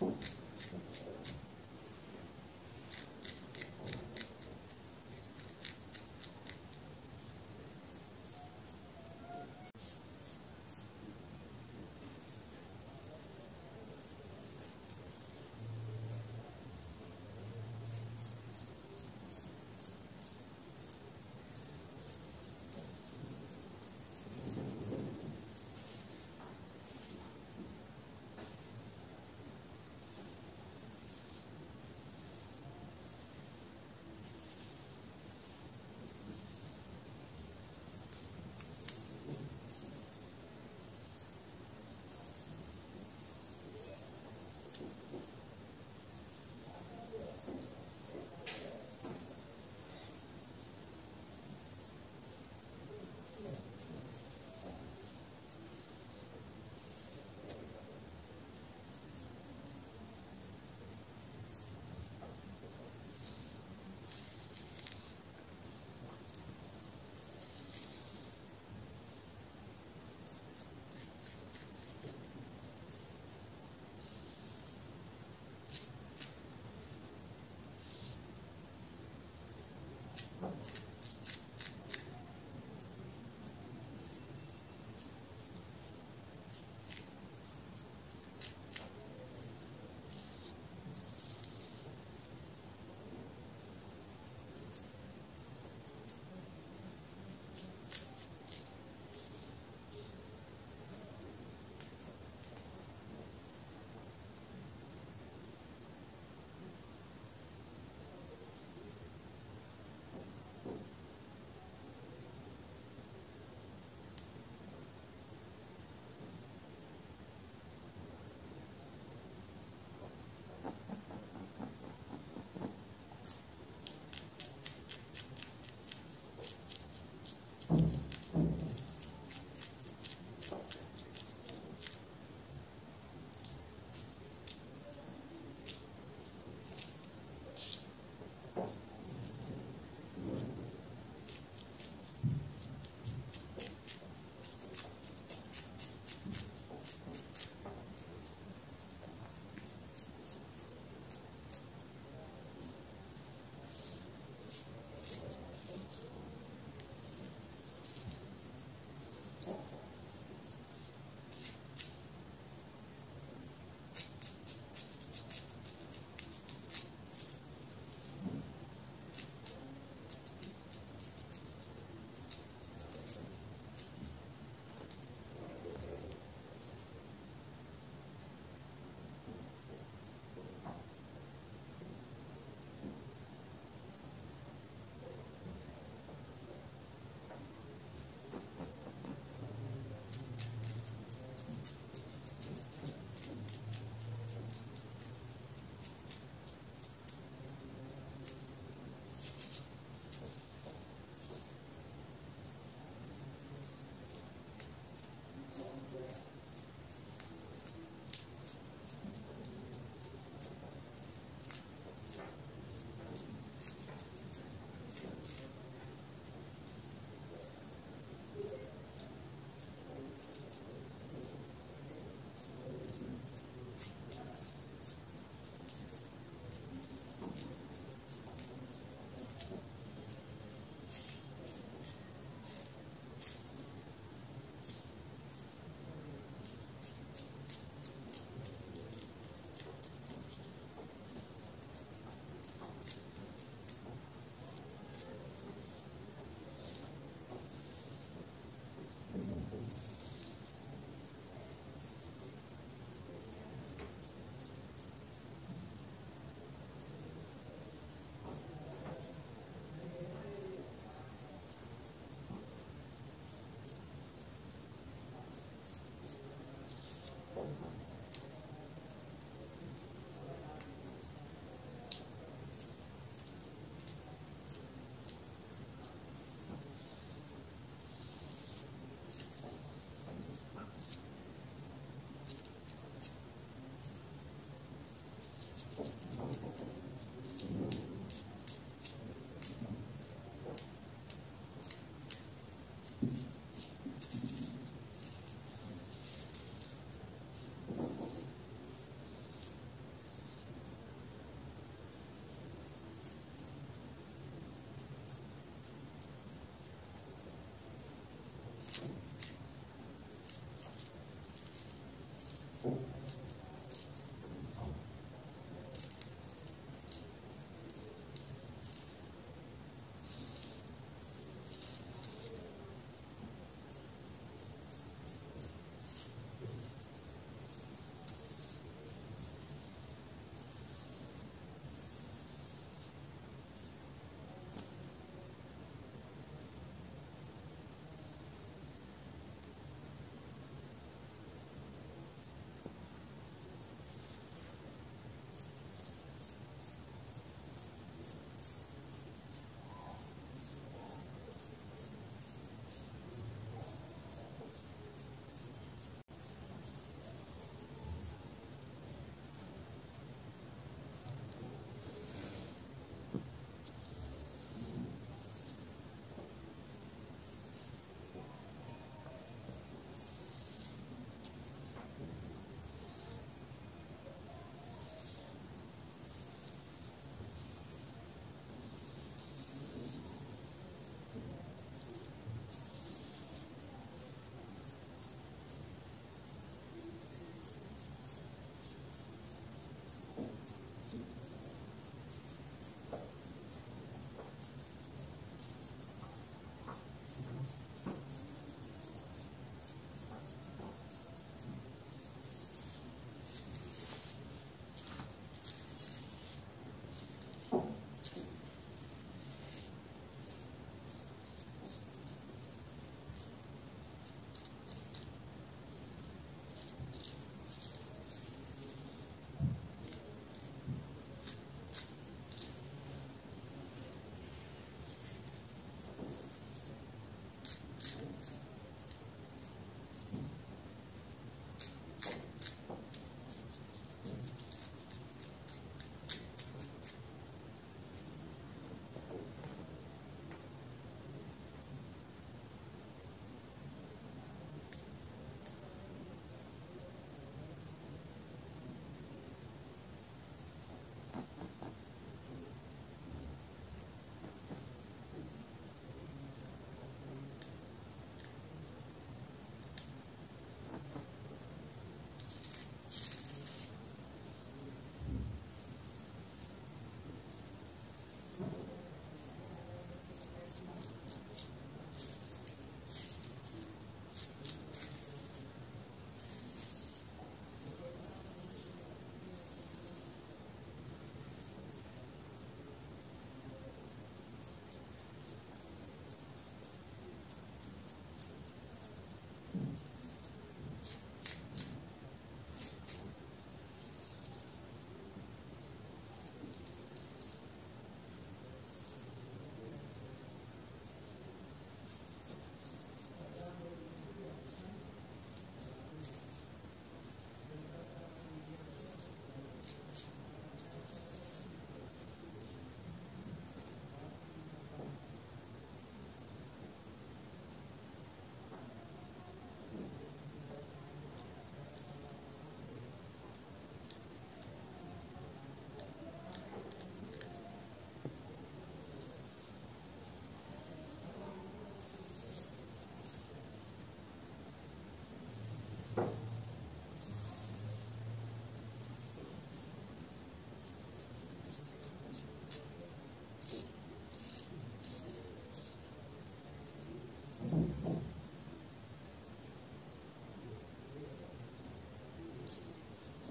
useful.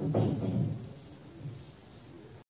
diseases.